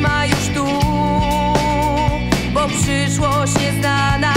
ma już tu, bo przyszłość jest znana.